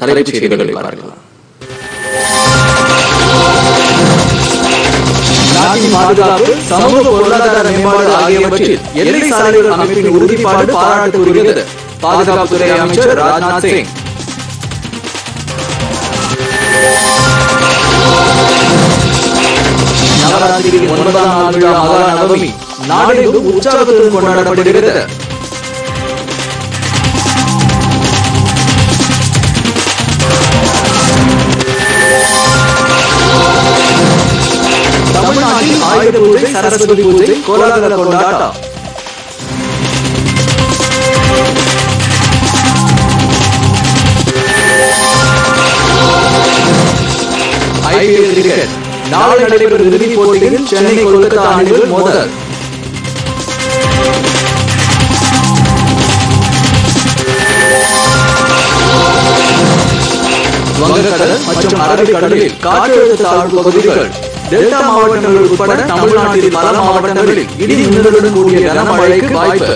தலைப்புச் செய்திகளை பார்க்கலாம். நாட்டின் பாதுகாப்பு சமூக பொருளாதார மேம்பாடு ஆகியவற்றில் எல்லை சாலைகள் அமைப்பின் உறுதிப்பாடு பாராட்டுக்குரியது. பாதுகாப்புத்துறை அமைச்சர் ராஜ்நாத் சிங். நவராத்திரியின் ஒன்பதாம் நாள் விழா மகா நவமி நாடெங்கும் உற்சாகத்துடன் கொண்டாடப்படுகிறது. ஆயுத பூஜை சரஸ்வதி பூஜை கோலாகல கொண்டாட்டம். IPL cricket. நாளை நடைபெறும் இறுதிப் போட்டியில் சென்னை கொல்கத்தா அணிகள் மோதல். வங்கக்கடல் மற்றும் அரபிக்கடலில் காற்றழுத்த தாழ்வு பகுதிகள். டெல்டா மாவட்டங்கள் உட்பட தமிழ்நாட்டில் பல மாவட்டங்களில் இடி மின்னலுடன் கூடிய கனமழைக்கு வாய்ப்பு.